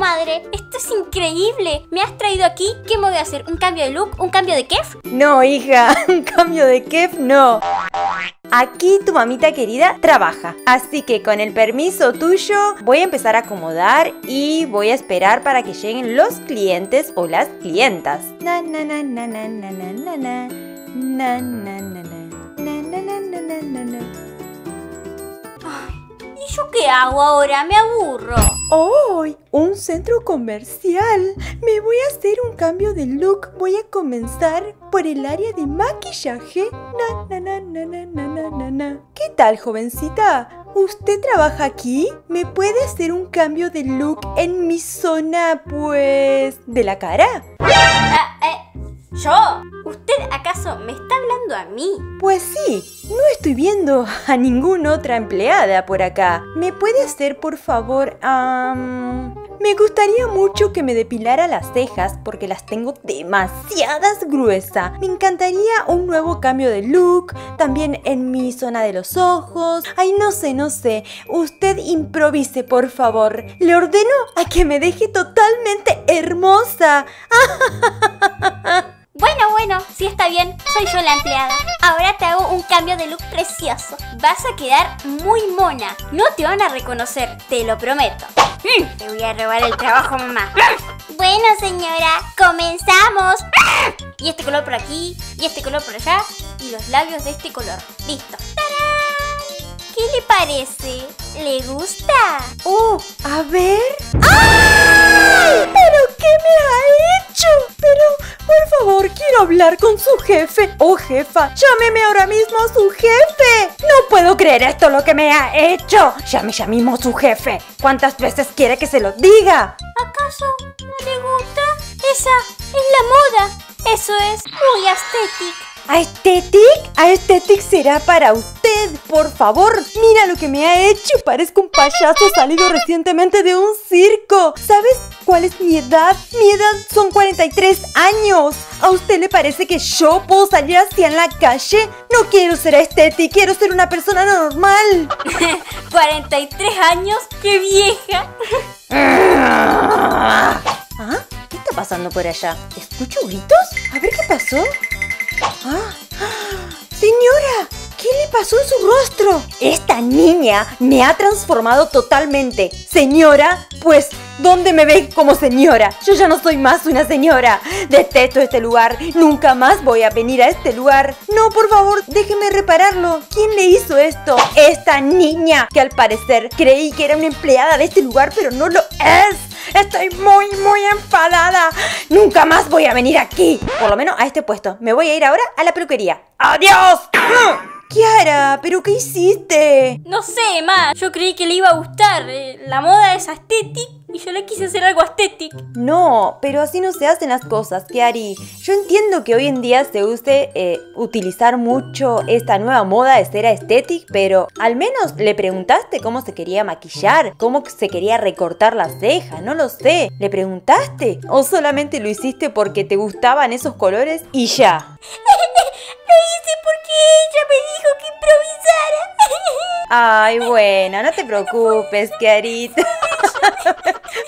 madre. Esto es increíble. Me has traído aquí. ¿Qué me voy a hacer? ¿Un cambio de look? ¿Un cambio de kef? No, hija, un cambio de kef no. Aquí tu mamita querida trabaja, así que con el permiso tuyo voy a empezar a acomodar y voy a esperar para que lleguen los clientes o las clientas. ¿Y yo qué hago ahora? Me aburro. ¡Hoy! un centro comercial. Me voy a hacer un cambio de look. Voy a comenzar por el área de maquillaje. Na, na, na, na, na, na, na, na. ¿Qué tal, jovencita? ¿Usted trabaja aquí? ¿Me puede hacer un cambio de look en mi zona, pues, de la cara? Ah, eh, ¿Yo? ¿Usted acaso me está hablando a mí? Pues sí, no estoy viendo a ninguna otra empleada por acá. ¿Me puede hacer, por favor, um, me gustaría mucho que me depilara las cejas porque las tengo demasiadas gruesas. Me encantaría un nuevo cambio de look, también en mi zona de los ojos. Ay, no sé, no sé. Usted improvise, por favor. Le ordeno a que me deje totalmente hermosa. Bueno, sí está bien, soy yo la empleada. Ahora te hago un cambio de look precioso. Vas a quedar muy mona. No te van a reconocer, te lo prometo. Te voy a robar el trabajo, mamá. Bueno, señora, comenzamos. Y este color por aquí, y este color por allá, y los labios de este color. Listo. ¡Tarán! ¿Qué le parece? ¿Le gusta? Oh, a ver. ¡Ay! ¿Pero qué me ha hecho? Pero, quiero hablar con su jefe. Oh, jefa, llámeme ahora mismo a su jefe. No puedo creer esto lo que me ha hecho. Llame ya mismo a su jefe. ¿Cuántas veces quiere que se lo diga? ¿Acaso no le gusta? Esa es la moda. Eso es muy estético. ¿Aesthetic? Aesthetic será para usted, por favor. Mira lo que me ha hecho. Parezco un payaso salido recientemente de un circo. ¿Sabes cuál es mi edad? Mi edad son 43 años. ¿A usted le parece que yo puedo salir así en la calle? No quiero ser aesthetic, quiero ser una persona normal. 43 años, qué vieja. ¿Ah? ¿Qué está pasando por allá? ¿Escucho gritos? A ver qué pasó. ¡Señora! ¿Qué le pasó en su rostro? Esta niña me ha transformado totalmente. Señora, pues, ¿dónde me ve como señora? Yo ya no soy más una señora. Detesto este lugar. Nunca más voy a venir a este lugar. No, por favor, déjeme repararlo. ¿Quién le hizo esto? Esta niña, que al parecer creí que era una empleada de este lugar, pero no lo es. Estoy muy, muy enfadada. Nunca más voy a venir aquí. Por lo menos a este puesto. Me voy a ir ahora a la peluquería. ¡Adiós! Kiara, ¿pero qué hiciste? No sé, ma. Yo creí que le iba a gustar. Eh, La moda es aesthetic y yo le quise hacer algo aesthetic. No, pero así no se hacen las cosas, Kiari. Yo entiendo que hoy en día se use eh, utilizar mucho esta nueva moda de ser aesthetic, pero al menos le preguntaste cómo se quería maquillar, cómo se quería recortar las cejas, no lo sé. ¿Le preguntaste? ¿O solamente lo hiciste porque te gustaban esos colores y ya? Lo hice porque ella me dijo que improvisara. Ay, bueno, no te preocupes, Kiarita.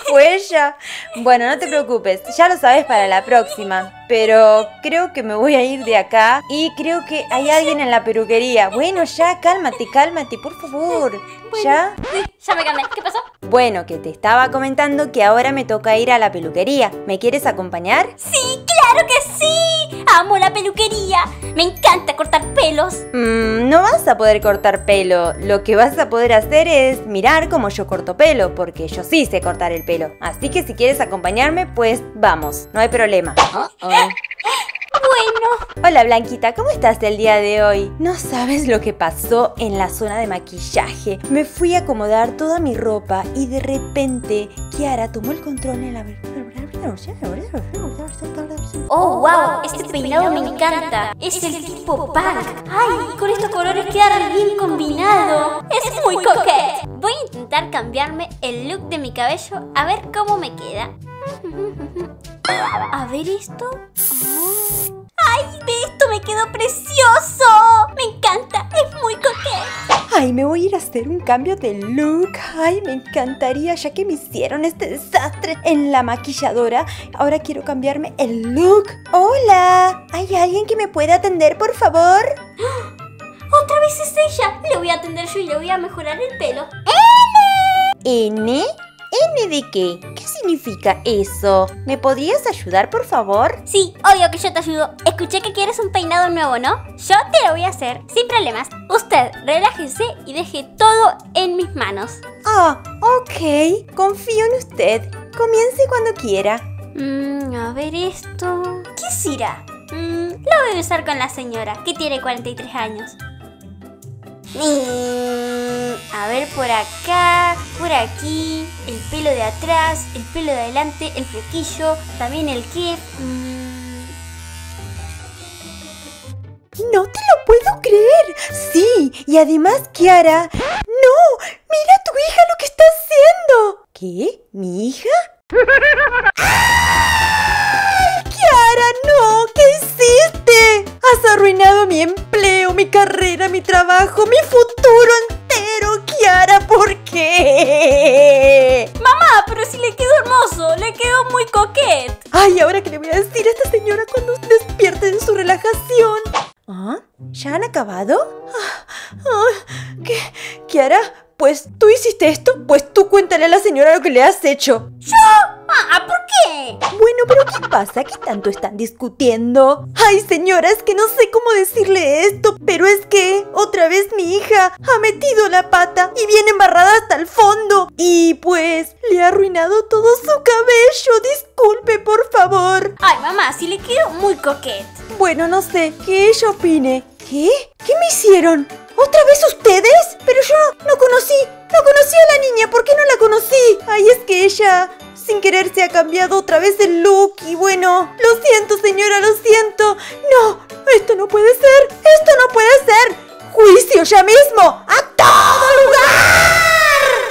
Fue ella. Bueno, no te preocupes, ya lo sabes para la próxima. Pero creo que me voy a ir de acá y creo que hay alguien en la peluquería. Bueno, ya, cálmate, cálmate, por favor. ¿Ya? Ya me calmé. ¿Qué pasó? Bueno, que te estaba comentando que ahora me toca ir a la peluquería. ¿Me quieres acompañar? Sí, claro que sí. Amo la peluquería. Me encanta cortar pelos. Mm, no vas a poder cortar pelo. Lo que vas a poder hacer es mirar cómo yo corto pelo, porque yo sí sé cortar el pelo. Así que si quieres acompañarme, pues vamos, no hay problema. Bueno. Hola Blanquita, ¿cómo estás el día de hoy? No sabes lo que pasó en la zona de maquillaje. Me fui a acomodar toda mi ropa y de repente Kiara tomó el control en la... Oh, wow, este peinado me encanta. Es el tipo punk. Ay, con estos colores queda bien combinado. Es muy coquete. Voy a intentar cambiarme el look de mi cabello a ver cómo me queda. A ver esto. ¡Ay, de esto me quedó precioso! Me encanta, es muy coquete. Ay, me voy a ir a hacer un cambio de look. Ay, me encantaría ya que me hicieron este desastre en la maquilladora. Ahora quiero cambiarme el look. Hola, ¿hay alguien que me pueda atender, por favor? ¡Otra vez es ella! Le voy a atender yo y le voy a mejorar el pelo. ¿N? ¿N de qué? ¿Qué significa eso? ¿Me podrías ayudar, por favor? Sí, obvio que yo te ayudo. Escuché que quieres un peinado nuevo, ¿no? Yo te lo voy a hacer, sin problemas. Usted, relájese y deje todo en mis manos. Ah, ok. Confío en usted. Comience cuando quiera. Mmm, a ver esto. ¿Qué será? Mmm, lo voy a usar con la señora, que tiene 43 años. Mm, a ver por acá, por aquí, el pelo de atrás, el pelo de adelante, el flequillo, también el que... mm, No te lo puedo creer. Sí, y además, Kiara. No, mira a tu hija lo que está haciendo. ¿Qué? ¿Mi hija? trabajo, mi futuro entero, Kiara. ¿Por qué? Mamá, pero si le quedó hermoso, le quedó muy coquete. Ay, ahora que le voy a decir a esta señora cuando despierte de su relajación. ¿Ah? ¿Ya han acabado? Ah, ah, ¿Qué? ¿Kiara? Pues tú hiciste esto, pues tú cuéntale a la señora lo que le has hecho. ¿Yo? Ah, ¿por qué? Bueno, pero ¿qué pasa? ¿Qué tanto están discutiendo? Ay, señora, es que no sé cómo decirle esto, pero es que otra vez mi hija ha metido la pata y viene embarrada hasta el fondo. Y pues le ha arruinado todo su cabello. Disculpe, por favor. Ay, mamá, si le quedó muy coquete. Bueno, no sé, que ella opine. ¿Qué? ¿Qué me hicieron? ¿Otra vez ustedes? Pero yo no conocí, no conocí a la niña, ¿por qué no la conocí? Ay, es que ella, sin querer, se ha cambiado otra vez el look y bueno, lo siento señora, lo siento. No, esto no puede ser, esto no puede ser. Juicio ya mismo, a todo lugar.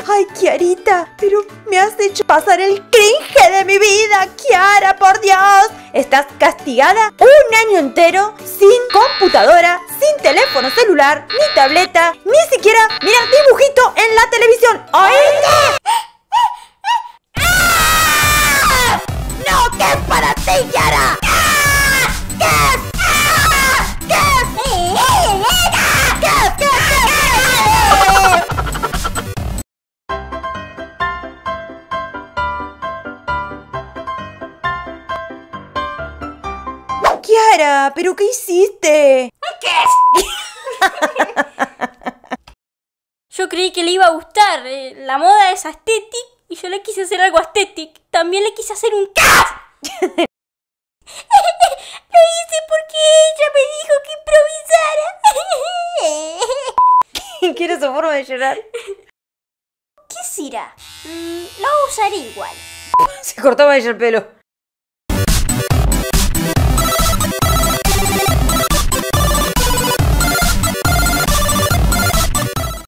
Ay, Kiarita, pero me has hecho pasar el cringe de mi vida, Kiara, por Dios. Estás castigada un año entero sin computadora, sin teléfono celular, ni tableta, ni siquiera, mira, dibujito en la televisión. ¿Oíste? Ti, Kiara! ¿Qué? ¿Qué? ¿Qué? ¿Qué? ¿Qué? Kiara, ¿pero qué hiciste? Yo creí que le iba a gustar. eh, la moda es aesthetic y yo le quise hacer algo aesthetic. También le quise hacer un cat. Dijo que improvisara. ¿Quieres su forma de llorar? ¿Qué será? Mm, lo voy a usar igual. Se cortaba ella el pelo.